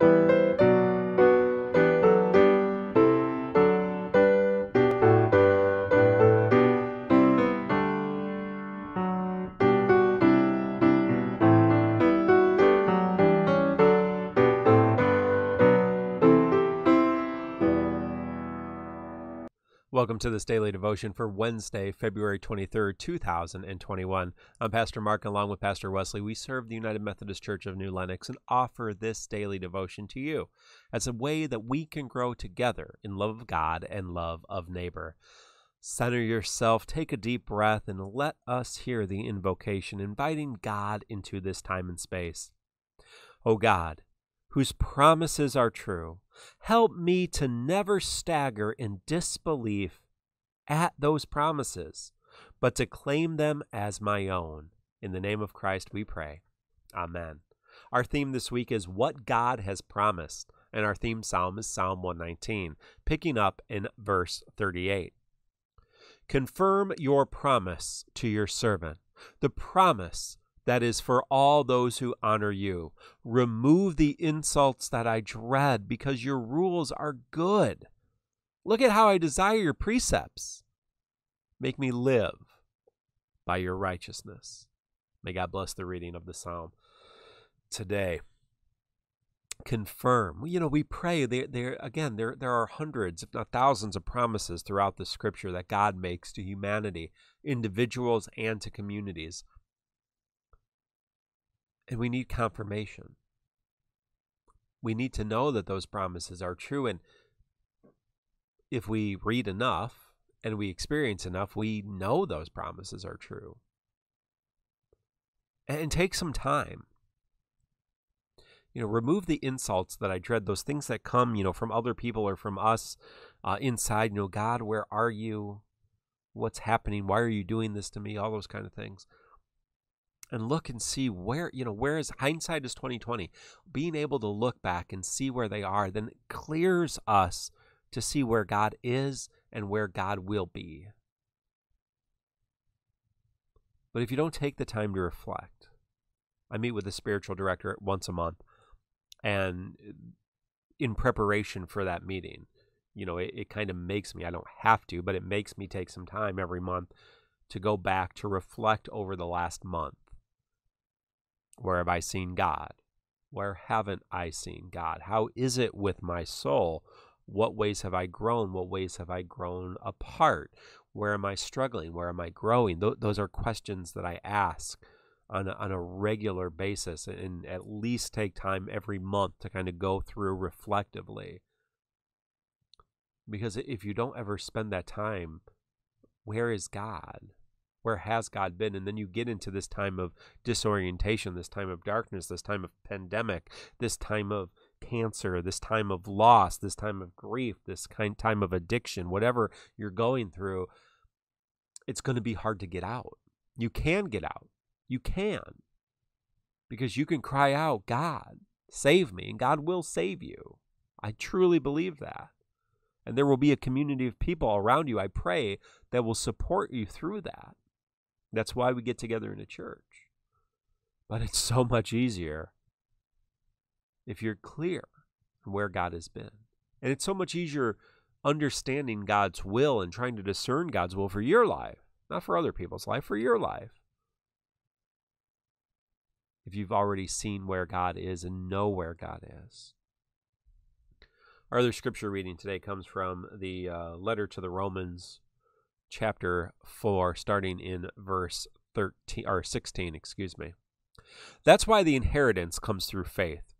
Música Welcome to this daily devotion for Wednesday, February 23rd, 2021. I'm Pastor Mark, along with Pastor Wesley. We serve the United Methodist Church of New Lenox and offer this daily devotion to you as a way that we can grow together in love of God and love of neighbor. Center yourself, take a deep breath, and let us hear the invocation, inviting God into this time and space. O God, whose promises are true. Help me to never stagger in disbelief at those promises, but to claim them as my own. In the name of Christ we pray. Amen. Our theme this week is What God Has Promised, and our theme psalm is Psalm 119, picking up in verse 38. Confirm your promise to your servant, the promise that is for all those who honor you. Remove the insults that I dread, because your rules are good. Look at how I desire your precepts. Make me live by your righteousness. May God bless the reading of the psalm today. Confirm. You know, we pray. There, there again. There, there are hundreds, if not thousands, of promises throughout the Scripture that God makes to humanity, individuals, and to communities. And we need confirmation. We need to know that those promises are true. And if we read enough and we experience enough, we know those promises are true. And take some time. You know, remove the insults that I dread, those things that come, you know, from other people or from us uh, inside. You know, God, where are you? What's happening? Why are you doing this to me? All those kind of things and look and see where you know where is hindsight is 2020 being able to look back and see where they are then clears us to see where god is and where god will be. But if you don't take the time to reflect i meet with the spiritual director once a month and uh, in preparation for that meeting you know it, it kind of makes me i don't have to but it makes me take some time every month to go back to reflect over the last month where have I seen God? Where haven't I seen God? How is it with my soul? What ways have I grown? What ways have I grown apart? Where am I struggling? Where am I growing? Th- those are questions that I ask on a, on a regular basis and at least take time every month to kind of go through reflectively. Because if you don't ever spend that time, where is God? Where has God been? And then you get into this time of disorientation, this time of darkness, this time of pandemic, this time of cancer, this time of loss, this time of grief, this kind time of addiction, whatever you're going through, it's going to be hard to get out. You can get out. You can. Because you can cry out, God, save me, and God will save you. I truly believe that. And there will be a community of people around you, I pray, that will support you through that. That's why we get together in a church. But it's so much easier if you're clear where God has been. And it's so much easier understanding God's will and trying to discern God's will for your life, not for other people's life, for your life. If you've already seen where God is and know where God is. Our other scripture reading today comes from the uh, letter to the Romans, chapter 4, starting in verse 13 or 16, excuse me. That's why the inheritance comes through faith,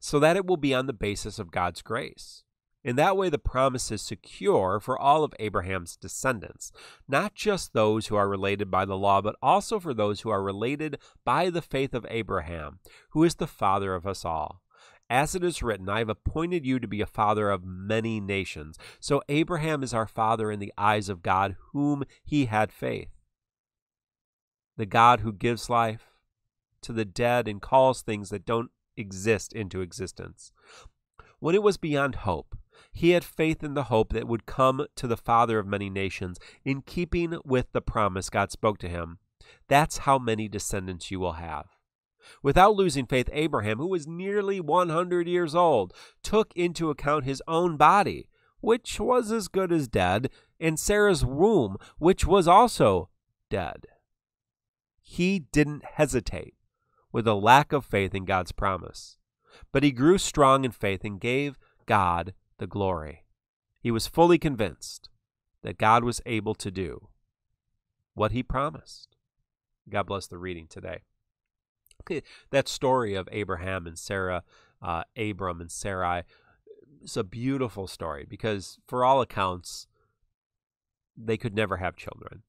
so that it will be on the basis of God's grace. In that way, the promise is secure for all of Abraham's descendants, not just those who are related by the law, but also for those who are related by the faith of Abraham, who is the father of us all. As it is written, I have appointed you to be a father of many nations. So Abraham is our father in the eyes of God, whom he had faith. The God who gives life to the dead and calls things that don't exist into existence. When it was beyond hope, he had faith in the hope that would come to the father of many nations, in keeping with the promise God spoke to him. That's how many descendants you will have. Without losing faith, Abraham, who was nearly 100 years old, took into account his own body, which was as good as dead, and Sarah's womb, which was also dead. He didn't hesitate with a lack of faith in God's promise, but he grew strong in faith and gave God the glory. He was fully convinced that God was able to do what he promised. God bless the reading today. That story of Abraham and Sarah, uh, Abram and Sarai, is a beautiful story because, for all accounts, they could never have children.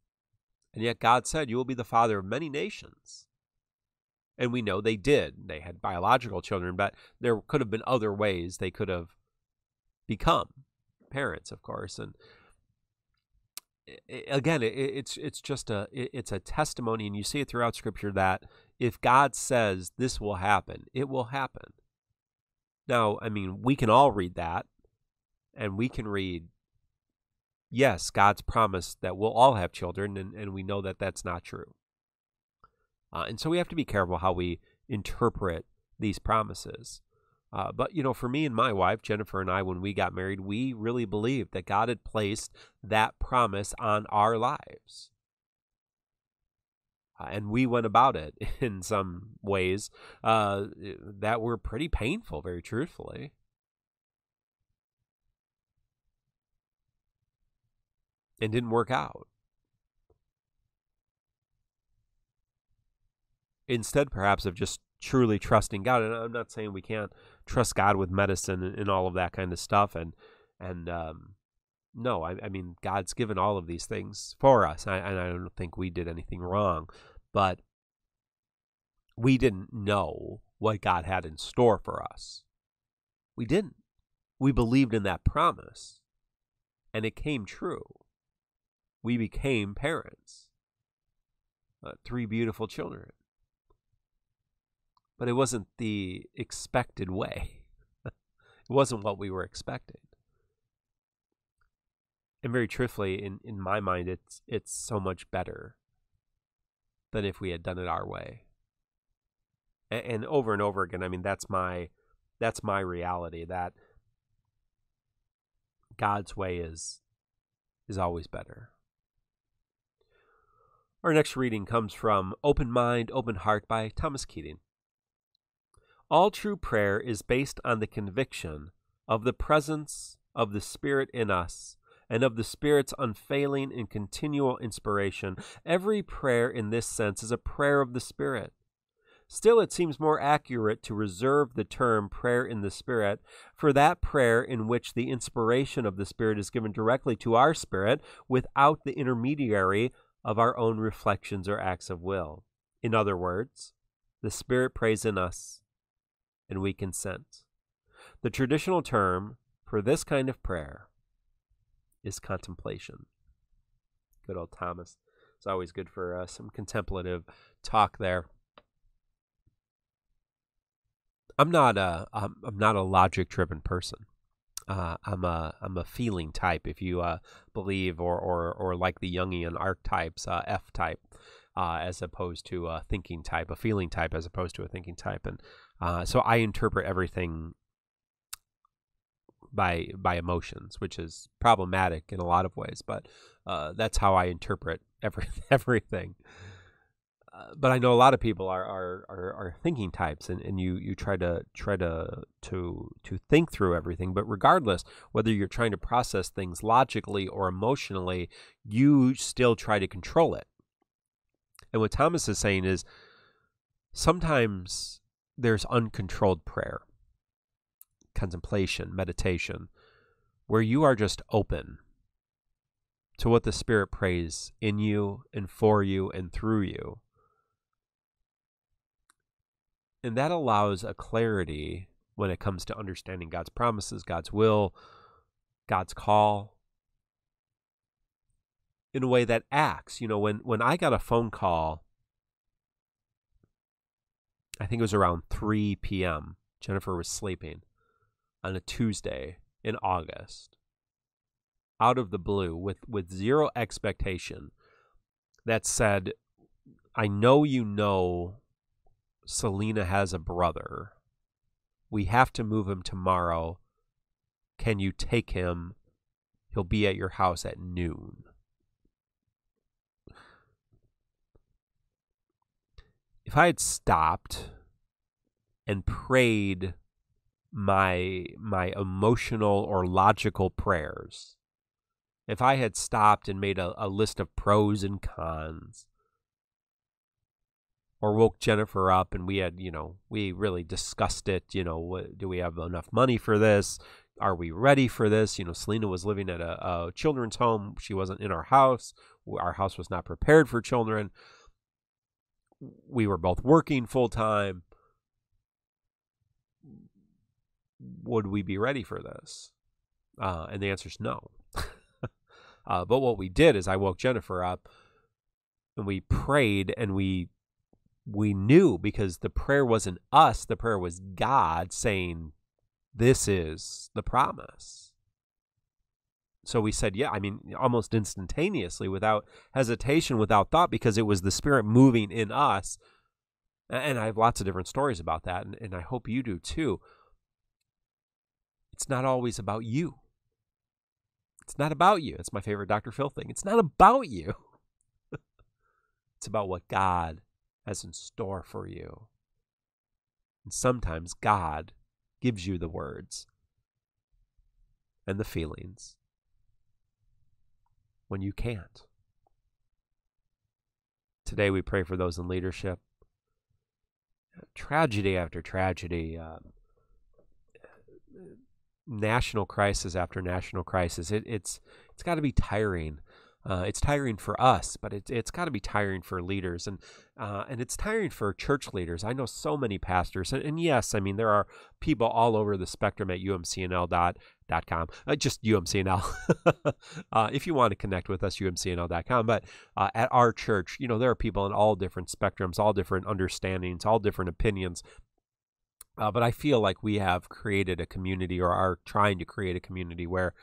And yet God said, You will be the father of many nations. And we know they did. They had biological children, but there could have been other ways they could have become parents, of course. And again, it's it's just a it's a testimony, and you see it throughout Scripture that if God says this will happen, it will happen. Now, I mean, we can all read that, and we can read yes, God's promised that we'll all have children, and, and we know that that's not true. Uh, and so we have to be careful how we interpret these promises. Uh, but, you know, for me and my wife, Jennifer and I, when we got married, we really believed that God had placed that promise on our lives. Uh, and we went about it in some ways uh, that were pretty painful, very truthfully. and didn't work out. Instead, perhaps, of just truly trusting God, and I'm not saying we can't trust God with medicine and all of that kind of stuff, and and um, no, I, I, mean God's given all of these things for us, I, and I don't think we did anything wrong, but we didn't know what God had in store for us. We didn't. We believed in that promise, and it came true we became parents. Uh, three beautiful children. But it wasn't the expected way. it wasn't what we were expecting. And very truthfully, in, in my mind, it's it's so much better than if we had done it our way. And, and over and over again, I mean, that's my that's my reality. That God's way is is always better. Our next reading comes from Open Mind, Open Heart by Thomas Keating. All true prayer is based on the conviction of the presence of the Spirit in us and of the Spirit's unfailing and continual inspiration. Every prayer in this sense is a prayer of the Spirit. Still, it seems more accurate to reserve the term prayer in the Spirit for that prayer in which the inspiration of the Spirit is given directly to our spirit without the intermediary of our own reflections or acts of will. In other words, the Spirit prays in us, and we consent. The traditional term for this kind of prayer is contemplation. Good old Thomas. It's always good for uh, some contemplative talk there. I'm not a I'm, I'm not a logic driven person uh, I'm a I'm a feeling type. If you uh, believe or, or or like the Jungian archetypes, uh, F type, uh, as opposed to a thinking type, a feeling type as opposed to a thinking type, and uh, so I interpret everything by by emotions, which is problematic in a lot of ways. But uh, that's how I interpret every everything. Uh, but I know a lot of people are are, are, are thinking types, and, and you, you try to try to to to think through everything. But regardless, whether you're trying to process things logically or emotionally, you still try to control it. And what Thomas is saying is, sometimes there's uncontrolled prayer, contemplation, meditation, where you are just open to what the Spirit prays in you and for you and through you and that allows a clarity when it comes to understanding God's promises, God's will, God's call in a way that acts. You know, when, when I got a phone call, I think it was around 3 p.m., Jennifer was sleeping on a Tuesday in August, out of the blue, with, with zero expectation, that said, I know you know Selena has a brother. We have to move him tomorrow. Can you take him? He'll be at your house at noon. If I had stopped and prayed my my emotional or logical prayers, if I had stopped and made a, a list of pros and cons, or woke Jennifer up and we had, you know, we really discussed it. You know, do we have enough money for this? Are we ready for this? You know, Selena was living at a, a children's home. She wasn't in our house. Our house was not prepared for children. We were both working full time. Would we be ready for this? Uh, and the answer is no. uh, but what we did is I woke Jennifer up and we prayed and we we knew because the prayer wasn't us, the prayer was God saying, This is the promise. So we said, Yeah, I mean, almost instantaneously, without hesitation, without thought, because it was the Spirit moving in us. And I have lots of different stories about that, and, and I hope you do too. It's not always about you. It's not about you. It's my favorite Dr. Phil thing. It's not about you. it's about what God has in store for you. And sometimes God gives you the words and the feelings when you can't. Today we pray for those in leadership. Tragedy after tragedy, uh, national crisis after national crisis. It, it's it's got to be tiring uh, it's tiring for us, but it, it's got to be tiring for leaders, and uh, and it's tiring for church leaders. I know so many pastors, and, and yes, I mean there are people all over the spectrum at umcnl.com, uh, just umcnl. uh, if you want to connect with us, umcnl.com. But uh, at our church, you know there are people in all different spectrums, all different understandings, all different opinions. Uh, but I feel like we have created a community, or are trying to create a community where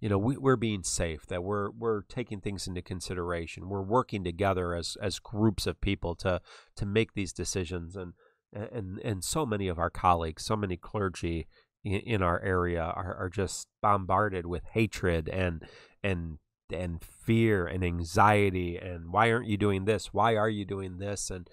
you know we, we're being safe that we're we're taking things into consideration. We're working together as as groups of people to to make these decisions and and and so many of our colleagues so many clergy in, in our area are, are just bombarded with hatred and and and fear and anxiety and why aren't you doing this? Why are you doing this? And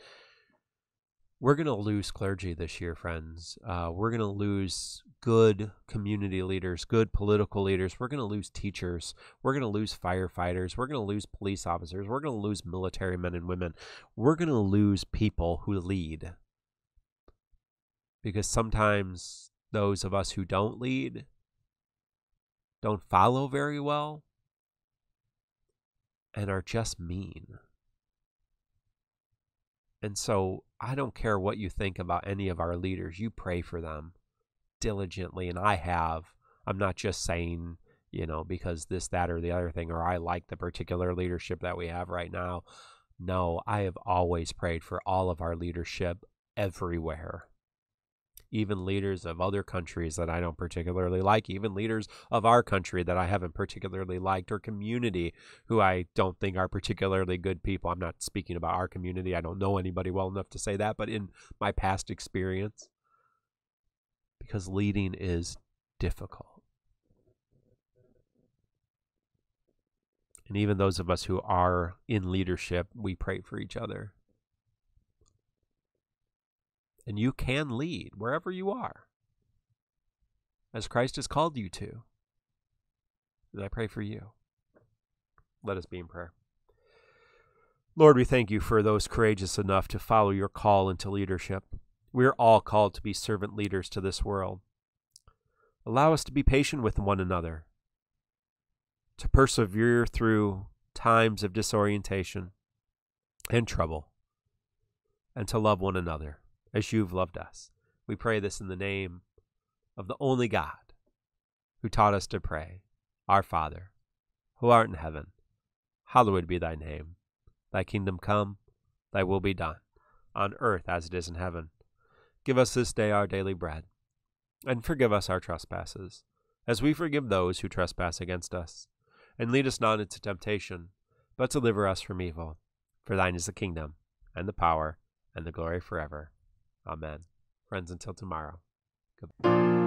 we're going to lose clergy this year, friends. Uh, we're going to lose good community leaders, good political leaders. We're going to lose teachers. We're going to lose firefighters. We're going to lose police officers. We're going to lose military men and women. We're going to lose people who lead. Because sometimes those of us who don't lead don't follow very well and are just mean. And so I don't care what you think about any of our leaders. You pray for them diligently, and I have. I'm not just saying, you know, because this, that, or the other thing, or I like the particular leadership that we have right now. No, I have always prayed for all of our leadership everywhere even leaders of other countries that I don't particularly like, even leaders of our country that I haven't particularly liked, or community who I don't think are particularly good people. I'm not speaking about our community. I don't know anybody well enough to say that, but in my past experience, because leading is difficult. And even those of us who are in leadership, we pray for each other and you can lead wherever you are as Christ has called you to. And I pray for you. Let us be in prayer. Lord, we thank you for those courageous enough to follow your call into leadership. We are all called to be servant leaders to this world. Allow us to be patient with one another, to persevere through times of disorientation and trouble, and to love one another as you've loved us. We pray this in the name of the only God who taught us to pray, Our Father, who art in heaven, hallowed be thy name. Thy kingdom come, thy will be done, on earth as it is in heaven. Give us this day our daily bread, and forgive us our trespasses, as we forgive those who trespass against us. And lead us not into temptation, but deliver us from evil. For thine is the kingdom, and the power, and the glory forever. Amen. Friends, until tomorrow. Goodbye.